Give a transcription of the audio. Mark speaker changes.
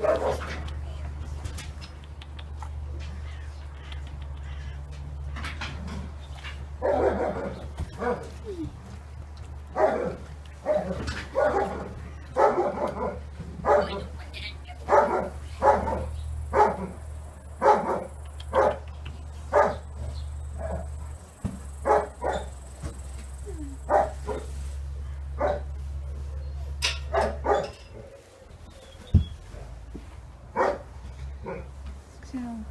Speaker 1: Thank you. 这样。